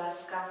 ласка.